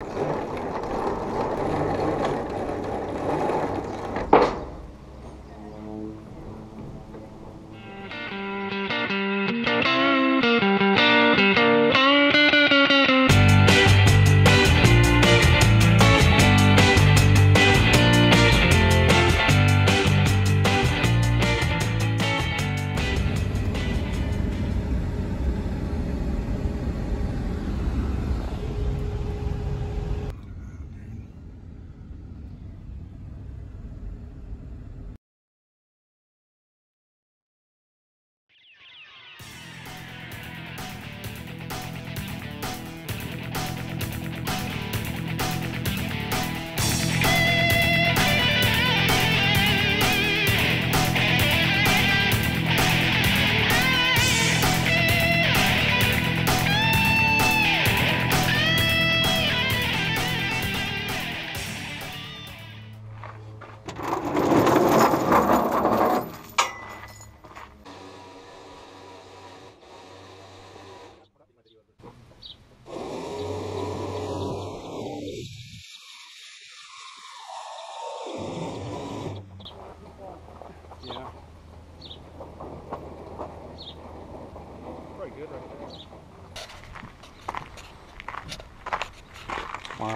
Yeah.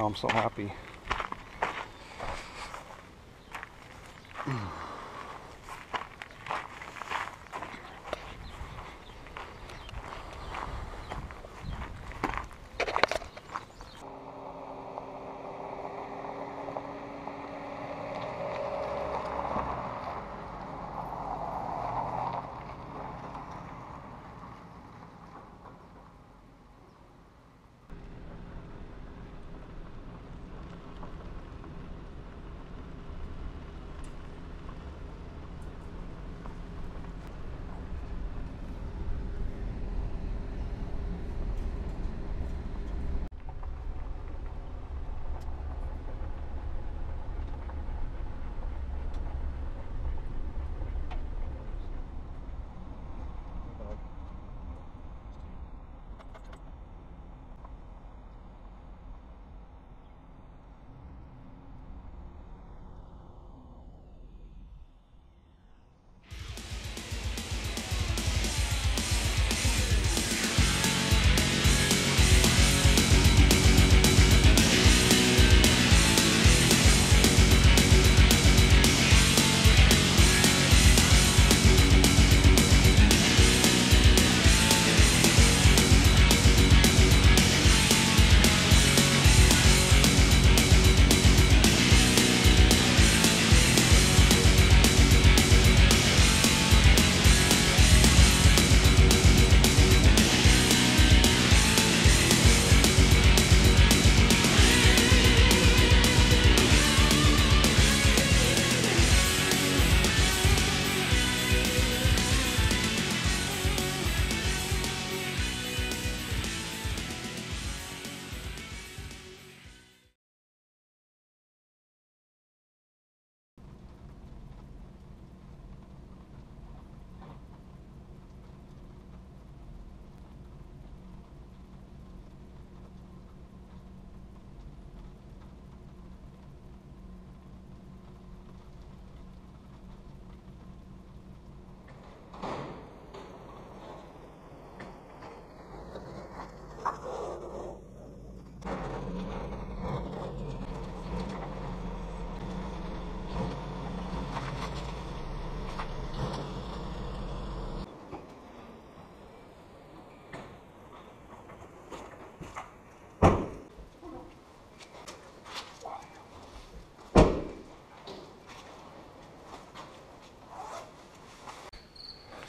Wow, I'm so happy.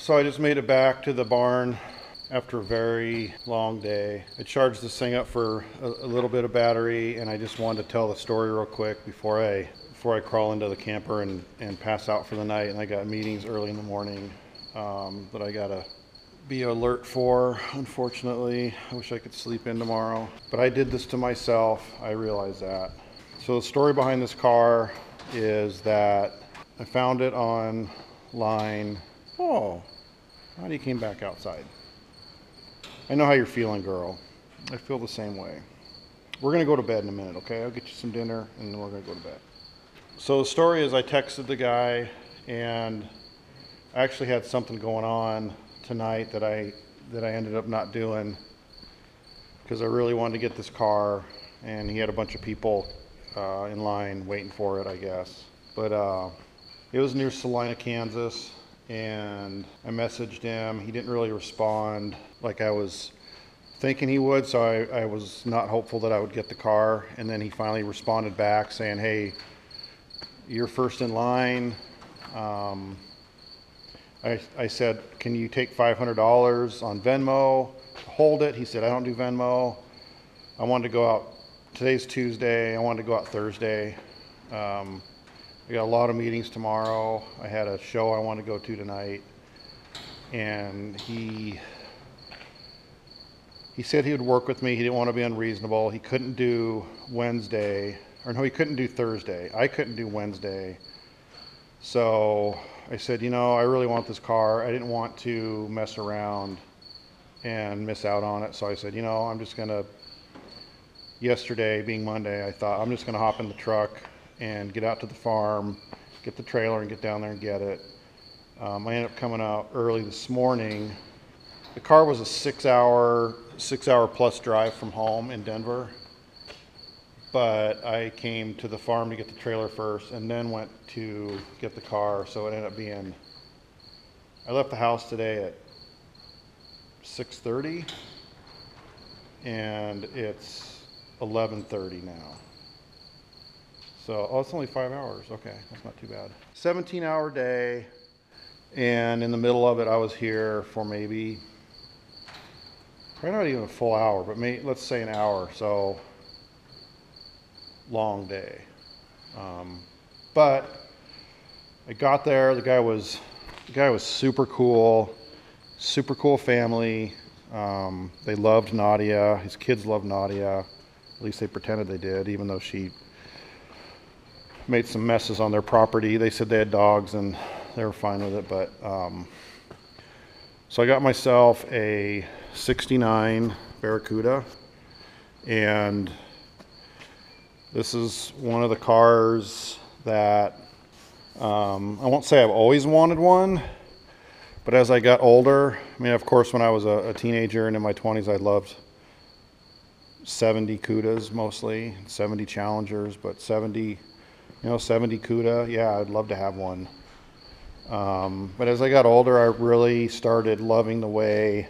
So I just made it back to the barn after a very long day. I charged this thing up for a, a little bit of battery and I just wanted to tell the story real quick before I before I crawl into the camper and, and pass out for the night. And I got meetings early in the morning um, that I gotta be alert for, unfortunately. I wish I could sleep in tomorrow. But I did this to myself. I realize that. So the story behind this car is that I found it online. Oh, Honey came back outside. I know how you're feeling, girl. I feel the same way. we're gonna go to bed in a minute, okay? I'll get you some dinner and then we're gonna go to bed. So the story is I texted the guy and I actually had something going on tonight that I, that I ended up not doing because I really wanted to get this car and he had a bunch of people uh, in line waiting for it, I guess. But uh, it was near Salina, Kansas, and I messaged him. He didn't really respond like I was thinking he would, so I, I was not hopeful that I would get the car. And then he finally responded back saying, Hey, you're first in line. Um, I, I said, Can you take $500 on Venmo? Hold it. He said, I don't do Venmo. I wanted to go out. Today's Tuesday. I wanted to go out Thursday. Um, I got a lot of meetings tomorrow. I had a show I want to go to tonight. And he he said he would work with me. He didn't want to be unreasonable. He couldn't do Wednesday, or no, he couldn't do Thursday. I couldn't do Wednesday. So I said, you know, I really want this car. I didn't want to mess around and miss out on it. So I said, you know, I'm just going to, yesterday being Monday, I thought I'm just going to hop in the truck and get out to the farm, get the trailer and get down there and get it. Um, I ended up coming out early this morning. The car was a six hour, six hour plus drive from home in Denver. But I came to the farm to get the trailer first and then went to get the car. So it ended up being, I left the house today at 6.30 and it's 11.30 now. So, oh, it's only five hours. Okay, that's not too bad. 17 hour day, and in the middle of it, I was here for maybe, probably not even a full hour, but may, let's say an hour. So, long day. Um, but I got there. The guy was, the guy was super cool, super cool family. Um, they loved Nadia. His kids loved Nadia. At least they pretended they did, even though she made some messes on their property. They said they had dogs and they were fine with it, but um, so I got myself a 69 Barracuda and this is one of the cars that um, I won't say I've always wanted one, but as I got older, I mean, of course, when I was a, a teenager and in my 20s, I loved 70 Cudas mostly, 70 Challengers, but 70 you know, 70 CUDA, yeah, I'd love to have one. Um, but as I got older, I really started loving the way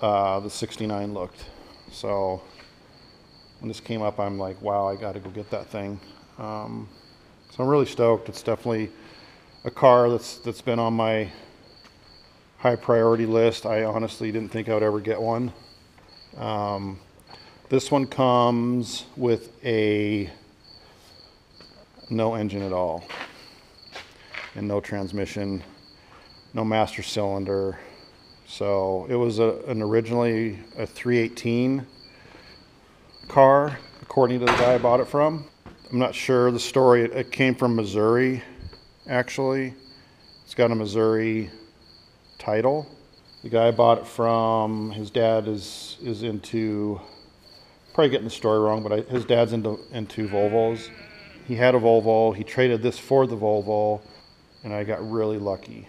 uh, the 69 looked. So when this came up, I'm like, wow, I got to go get that thing. Um, so I'm really stoked. It's definitely a car that's that's been on my high priority list. I honestly didn't think I would ever get one. Um, this one comes with a no engine at all and no transmission, no master cylinder. So it was a, an originally a 318 car, according to the guy I bought it from. I'm not sure the story. It, it came from Missouri, actually. It's got a Missouri title. The guy I bought it from, his dad is is into, probably getting the story wrong, but I, his dad's into into Volvos he had a Volvo. He traded this for the Volvo, and I got really lucky.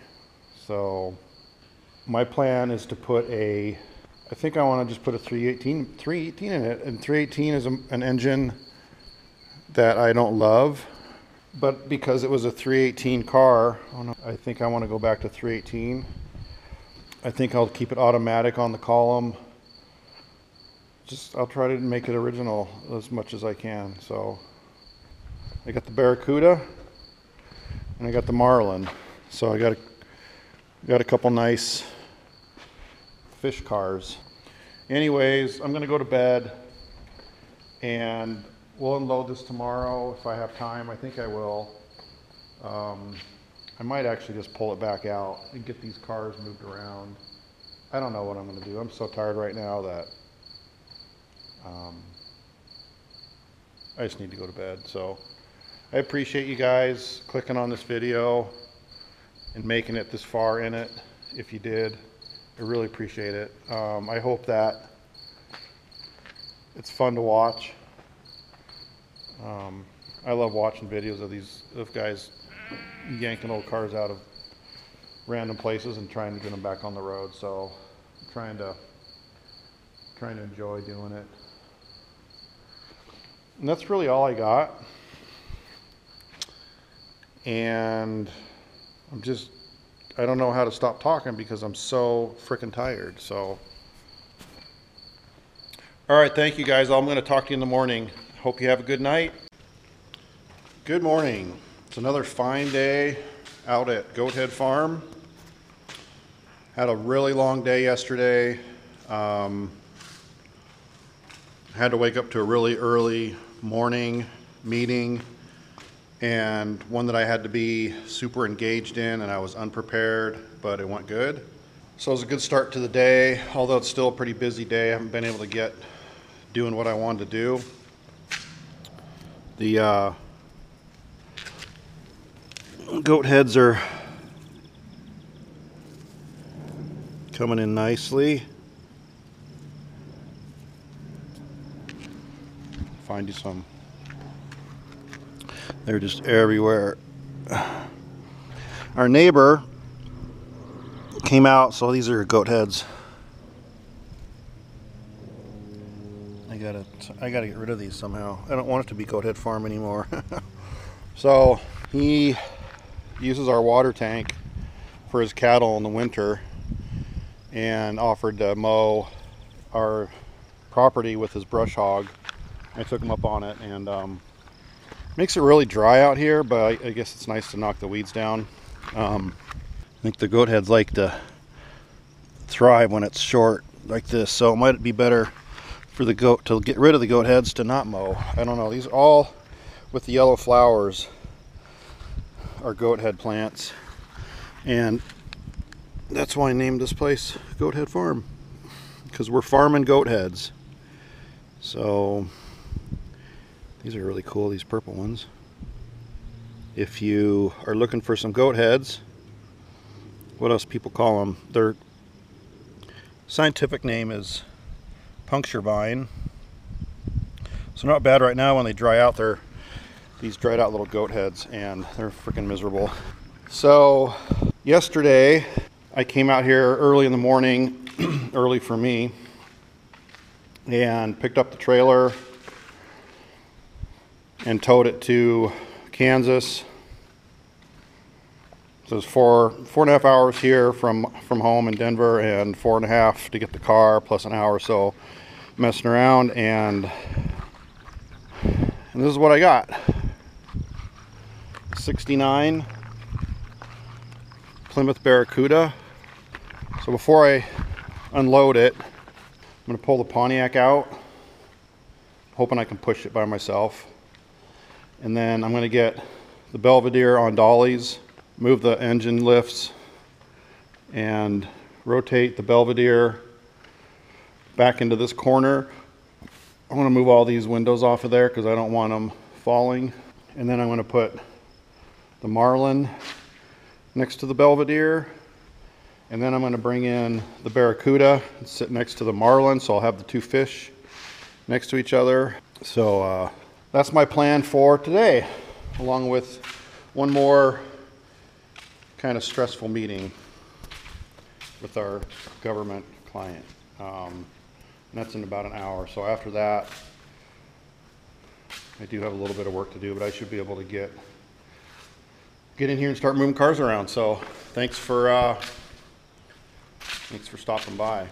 So my plan is to put a, I think I want to just put a 318, 318 in it, and 318 is a, an engine that I don't love, but because it was a 318 car, I think I want to go back to 318. I think I'll keep it automatic on the column. Just I'll try to make it original as much as I can. So I got the Barracuda and I got the Marlin. So I got a, got a couple nice fish cars. Anyways, I'm going to go to bed and we'll unload this tomorrow if I have time. I think I will. Um, I might actually just pull it back out and get these cars moved around. I don't know what I'm going to do. I'm so tired right now that um, I just need to go to bed. So. I appreciate you guys clicking on this video and making it this far in it. If you did, I really appreciate it. Um, I hope that it's fun to watch. Um, I love watching videos of these of guys yanking old cars out of random places and trying to get them back on the road. So I'm trying to trying to enjoy doing it. And that's really all I got. And I'm just I don't know how to stop talking because I'm so freaking tired. So all right, thank you guys. I'm going to talk to you in the morning. Hope you have a good night. Good morning. It's another fine day out at Goathead Farm. Had a really long day yesterday. Um, had to wake up to a really early morning meeting and one that I had to be super engaged in, and I was unprepared, but it went good. So it was a good start to the day, although it's still a pretty busy day. I haven't been able to get doing what I wanted to do. The uh, goat heads are coming in nicely. Find you some. They're just everywhere. Our neighbor came out, so these are goat heads. I gotta, I gotta get rid of these somehow. I don't want it to be goat head farm anymore. so he uses our water tank for his cattle in the winter and offered to mow our property with his brush hog. I took him up on it and um, makes it really dry out here, but I, I, guess it's nice to knock the weeds down. Um, I think the goat heads like to thrive when it's short like this, so it might be better for the goat to get rid of the goat heads to not mow. I don't know. These all with the yellow flowers are goat head plants, and that's why I named this place Goat Head Farm because we're farming goat heads. So these are really cool, these purple ones. If you are looking for some goat heads, what else people call them? Their scientific name is puncture vine. So not bad right now when they dry out. They're these dried out little goat heads and they're freaking miserable. So yesterday I came out here early in the morning, early for me, and picked up the trailer and towed it to Kansas. So it's four four and a half hours here from from home in Denver, and four and a half to get the car, plus an hour or so messing around, and and this is what I got. 69 Plymouth Barracuda. So before I unload it, I'm to pull the Pontiac out, hoping I can push it by myself. And then I'm going to get the Belvedere on dollies, move the engine lifts, and rotate the Belvedere back into this corner. I want to move all these windows off of there because I don't want them falling. And then I'm to put the Marlin next to the Belvedere. And then I'm going to bring in the Barracuda and sit next to the Marlin. So I'll have the two fish next to each other. So uh, that's my plan for today, along with one more kind of stressful meeting with our government client. Um, that's in about an hour. So after that, I do have a little bit of work to do, but I should be able to get get in here and start moving cars around. So thanks for uh, thanks for stopping by.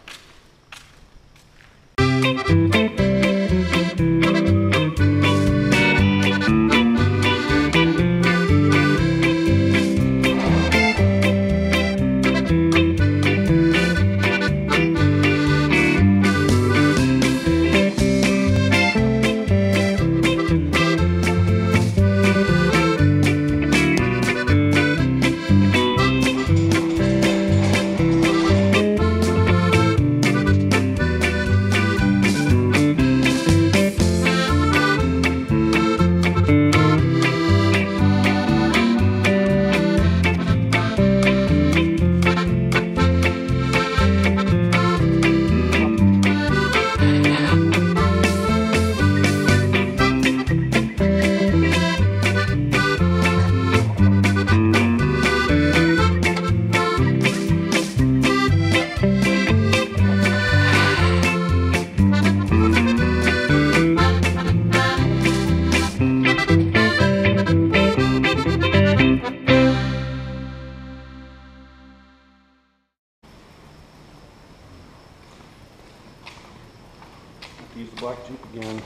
use the black Jeep again.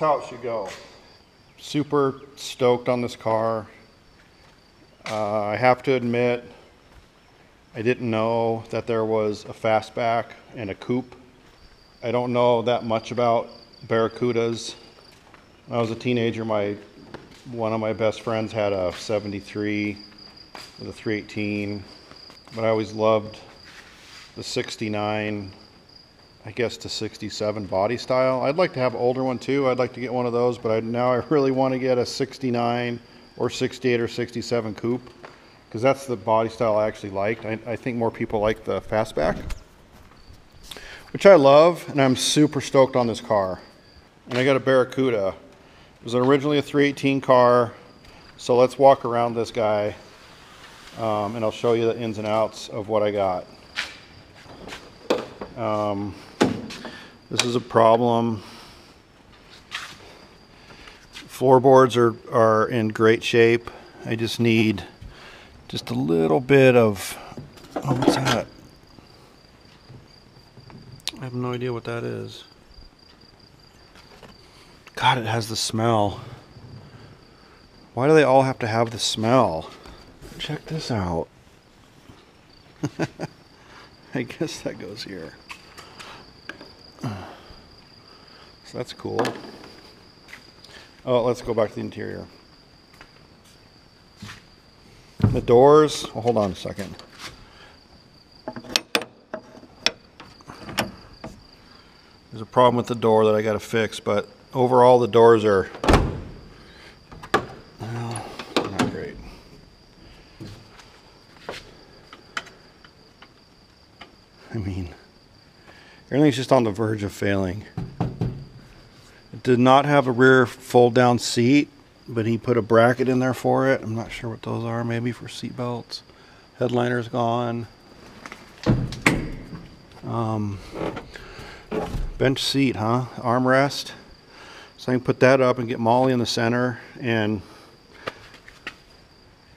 How it should go. Super stoked on this car. Uh, I have to admit, I didn't know that there was a fastback and a coupe. I don't know that much about Barracudas. When I was a teenager, my one of my best friends had a 73 with a 318, but I always loved the 69, I guess the 67 body style. I'd like to have an older one too. I'd like to get one of those, but I, now I really want to get a 69 or 68 or 67 coupe because that's the body style I actually liked. I, I think more people like the fastback, which I love, and I'm super stoked on this car. And I got a Barracuda. It was originally a 318 car, so let's walk around this guy, um, and I'll show you the ins and outs of what I got. Um, this is a problem. Floorboards are, are in great shape. I just need just a little bit of, oh, what's that? I have no idea what that is. God, it has the smell. Why do they all have to have the smell? Check this out. I guess that goes here. So that's cool. Oh, let's go back to the interior. The doors, well, hold on a second. There's a problem with the door that I got to fix, but overall the doors are not great. I mean, everything's just on the verge of failing. Did not have a rear fold down seat, but he put a bracket in there for it. I'm not sure what those are, maybe for seat belts. Headliner's gone. Um, bench seat, huh? Armrest. So I can put that up and get Molly in the center and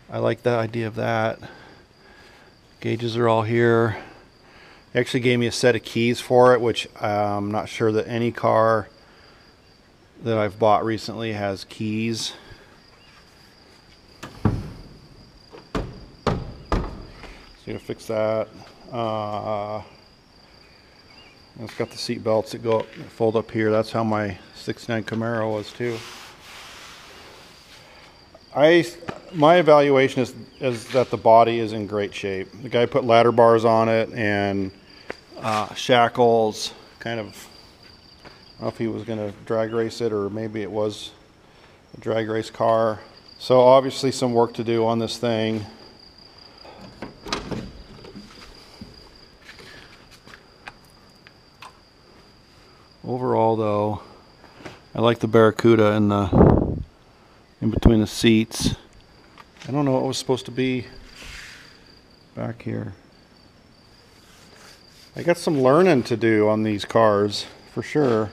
I like the idea of that. Gauges are all here. They actually gave me a set of keys for it, which I'm not sure that any car that I've bought recently has keys. So you fix that. Uh, it's got the seat belts that go up, fold up here. That's how my 69 Camaro was too. I my evaluation is is that the body is in great shape. The guy put ladder bars on it and uh, shackles, kind of. Know if he was going to drag race it or maybe it was a drag race car. So obviously some work to do on this thing. Overall though, I like the Barracuda in the in between the seats. I don't know what was supposed to be back here. I got some learning to do on these cars for sure.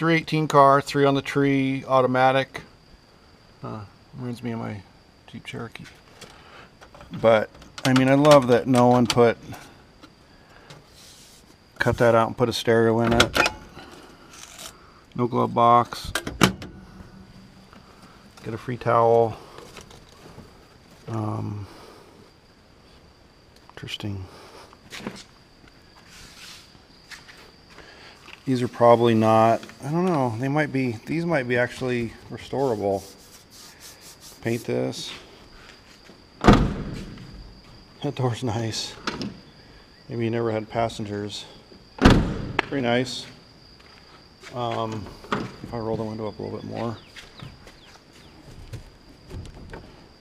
Three eighteen car, three on the tree, automatic. Uh, reminds me of my Jeep Cherokee. But I mean, I love that no one put cut that out and put a stereo in it. No glove box. Get a free towel. Um, interesting. These are probably not, I don't know, they might be, these might be actually restorable. Paint this. That door's nice. Maybe you never had passengers. Pretty nice. Um, if I roll the window up a little bit more.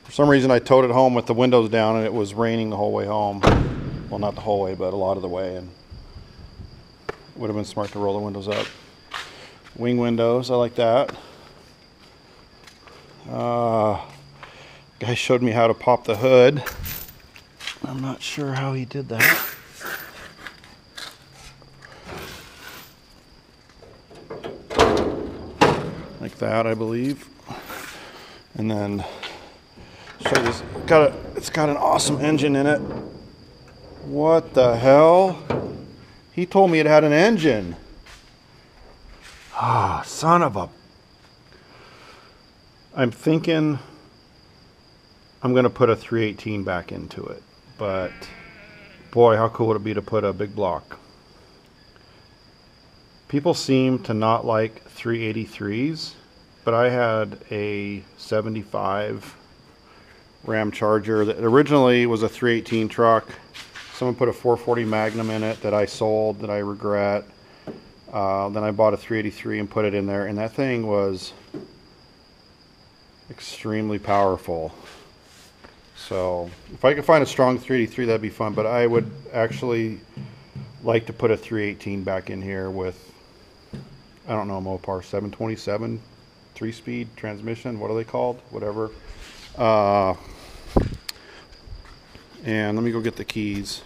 For some reason I towed it home with the windows down and it was raining the whole way home. Well, not the whole way, but a lot of the way. And would have been smart to roll the windows up. Wing windows, I like that. Uh, guy showed me how to pop the hood. I'm not sure how he did that. Like that, I believe. And then you, got a, it's got an awesome engine in it. What the hell? He told me it had an engine. Ah, son of a. I'm thinking I'm going to put a 318 back into it. But boy, how cool would it be to put a big block? People seem to not like 383s, but I had a 75 Ram Charger that originally was a 318 truck. Someone put a 440 Magnum in it that I sold that I regret. Uh, then I bought a 383 and put it in there, and that thing was extremely powerful. So if I could find a strong 383, that'd be fun. But I would actually like to put a 318 back in here with, I don't know, Mopar 727 three-speed transmission. What are they called? Whatever. Uh, and let me go get the keys.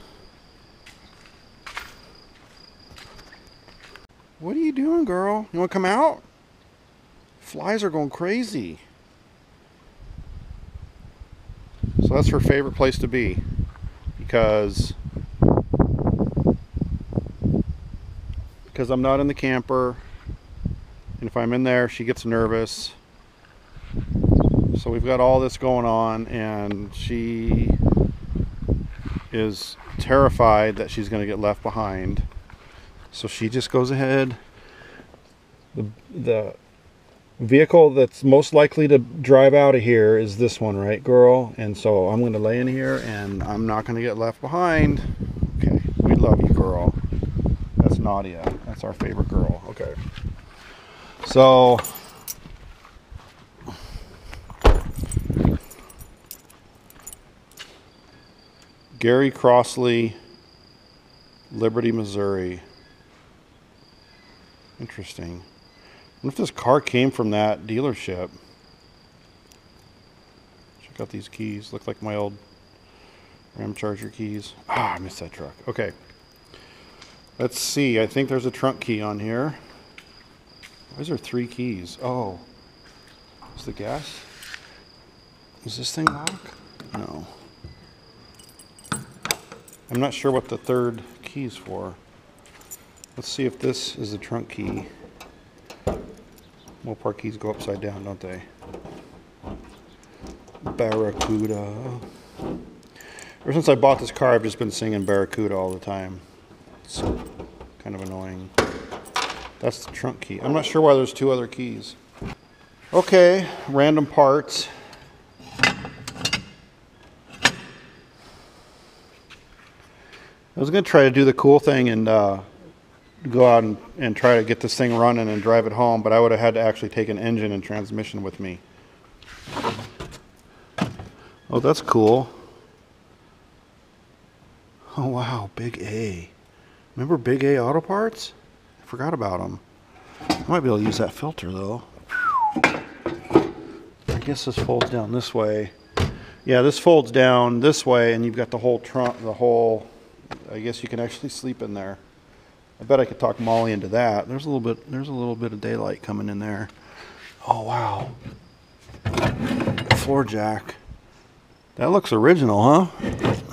What are you doing, girl? You want to come out? Flies are going crazy. So that's her favorite place to be because because I'm not in the camper and if I'm in there she gets nervous so we've got all this going on and she is terrified that she's going to get left behind so she just goes ahead the, the vehicle that's most likely to drive out of here is this one, right, girl? And so I'm going to lay in here and I'm not going to get left behind. Okay, we love you, girl. That's Nadia. That's our favorite girl. Okay. So Gary Crossley, Liberty, Missouri. Interesting. What if this car came from that dealership? Check out these keys. Look like my old Ram Charger keys. Ah, I missed that truck. Okay. Let's see. I think there's a trunk key on here. Why is there three keys? Oh. Is the gas? Is this thing lock? No. I'm not sure what the third key's for. Let's see if this is the trunk key. Mopar keys go upside down, don't they? Barracuda. Ever since I bought this car, I've just been singing Barracuda all the time. It's kind of annoying. That's the trunk key. I'm not sure why there's two other keys. Okay, random parts. I was going to try to do the cool thing and uh, go out and, and try to get this thing running and drive it home, but I would have had to actually take an engine and transmission with me. Oh, that's cool. Oh, wow, Big A. Remember Big A Auto Parts? I forgot about them. I might be able to use that filter, though. I guess this folds down this way. Yeah, this folds down this way, and you've got the whole trunk, the whole, I guess you can actually sleep in there. I bet I could talk Molly into that. There's a little bit. There's a little bit of daylight coming in there. Oh wow. Floor jack. That looks original, huh?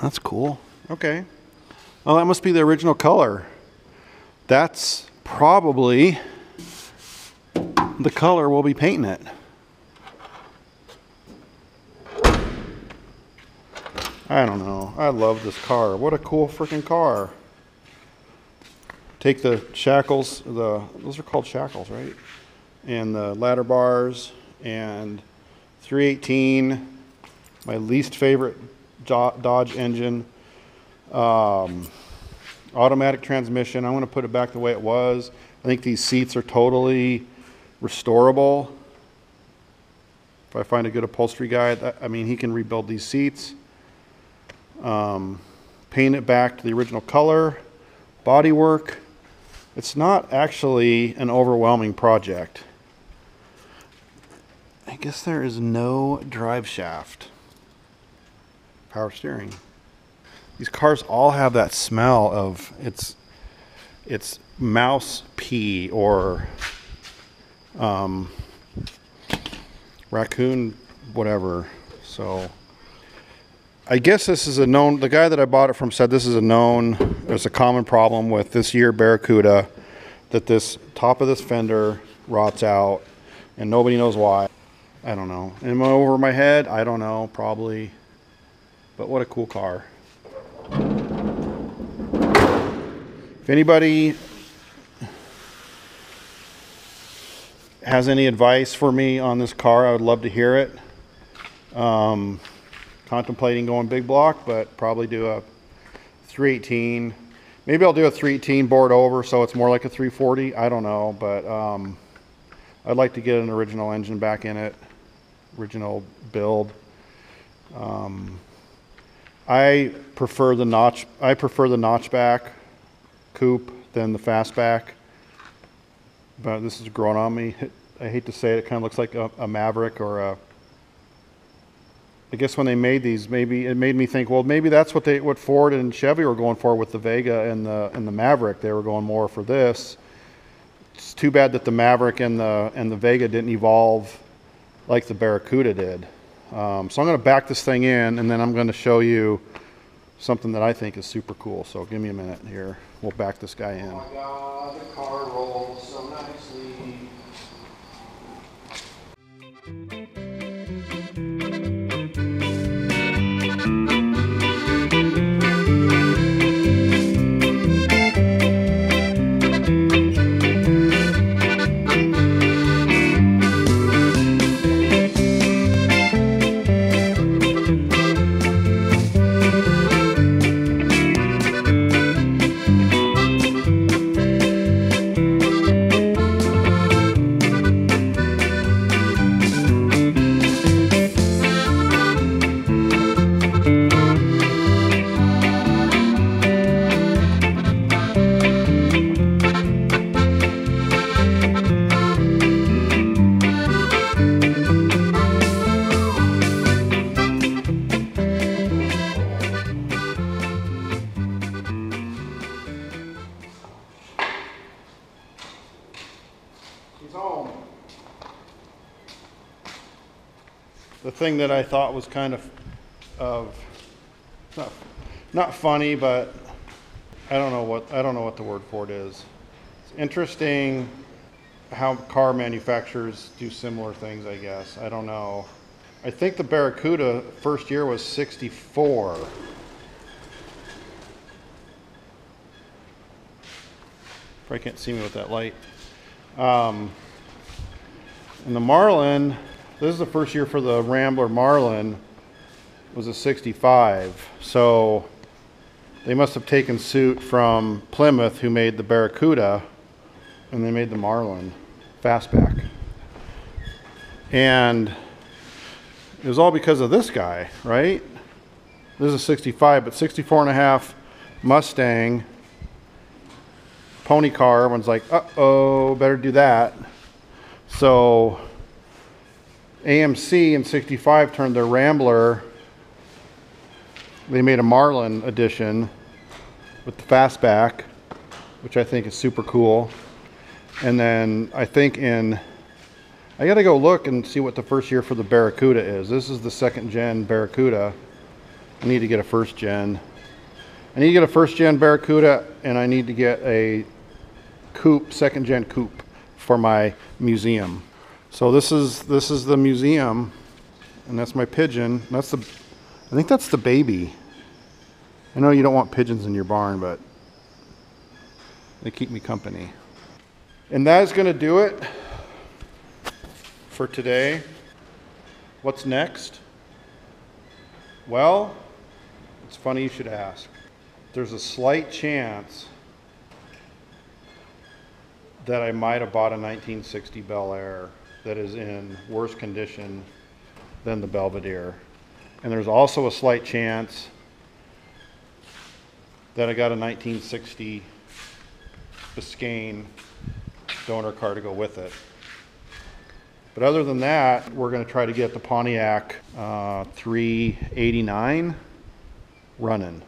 That's cool. Okay. Oh, that must be the original color. That's probably the color we'll be painting it. I don't know. I love this car. What a cool freaking car take the shackles, the those are called shackles, right? And the ladder bars and 318, my least favorite Dodge engine. Um, automatic transmission. I want to put it back the way it was. I think these seats are totally restorable. If I find a good upholstery guy, that, I mean, he can rebuild these seats. Um, paint it back to the original color, body work. It's not actually an overwhelming project. I guess there is no drive shaft. Power steering. These cars all have that smell of it's it's mouse pee or um, raccoon whatever. So I guess this is a known, the guy that I bought it from said this is a known, there's a common problem with this year Barracuda, that this top of this fender rots out and nobody knows why. I don't know. Am I over my head? I don't know, probably. But what a cool car. If anybody has any advice for me on this car, I would love to hear it. Um, contemplating going big block, but probably do a 318. Maybe I'll do a 318 bored over so it's more like a 340. I don't know, but um, I'd like to get an original engine back in it, original build. Um, I prefer the notch. I prefer the notchback coupe than the fastback. But this is growing on me. I hate to say it. It kind of looks like a, a Maverick or a I guess when they made these, maybe it made me think, well, maybe that's what they, what Ford and Chevy were going for with the Vega and the and the Maverick. They were going more for this. It's too bad that the Maverick and the and the Vega didn't evolve like the Barracuda did. Um, so I'm going to back this thing in, and then I'm going to show you something that I think is super cool. So give me a minute here. We'll back this guy in. Oh The thing that I thought was kind of, of, not, not funny, but I don't know what, I don't know what the word for it is. It's interesting how car manufacturers do similar things, I guess. I don't know. I think the Barracuda first year was 64. Probably can't see me with that light. Um, and the Marlin, this is the first year for the Rambler Marlin, was a 65. So they must have taken suit from Plymouth, who made the Barracuda, and they made the Marlin fastback. And it was all because of this guy, right? This is a 65, but 64 and a half Mustang pony car. Everyone's like, uh oh, better do that. So AMC in 65 turned their Rambler. They made a Marlin edition with the fastback, which I think is super cool. And then I think in, I got to go look and see what the first year for the Barracuda is. This is the second gen Barracuda. I need to get a first gen. I need to get a first gen Barracuda and I need to get a coupe, second gen coupe for my museum. So this is this is the museum and that's my pigeon. That's the I think that's the baby. I know you don't want pigeons in your barn, but they keep me company. And that is going to do it for today. What's next? Well, it's funny you should ask. There's a slight chance that I might have bought a 1960 Bel Air that is in worse condition than the Belvedere. And there's also a slight chance that I got a 1960 Biscayne donor car to go with it. But other than that, we're going to try to get the Pontiac uh, 389 running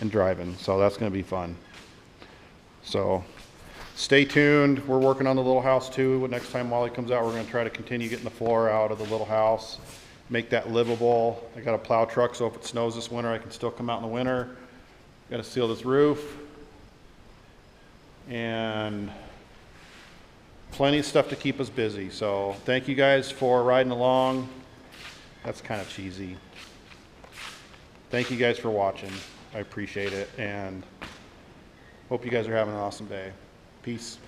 and driving. So that's going to be fun. So stay tuned. We're working on the little house too. Next time Wally comes out, we're going to try to continue getting the floor out of the little house make that livable. I got a plow truck, so if it snows this winter, I can still come out in the winter. Got to seal this roof. And plenty of stuff to keep us busy. So thank you guys for riding along. That's kind of cheesy. Thank you guys for watching. I appreciate it and hope you guys are having an awesome day. Peace.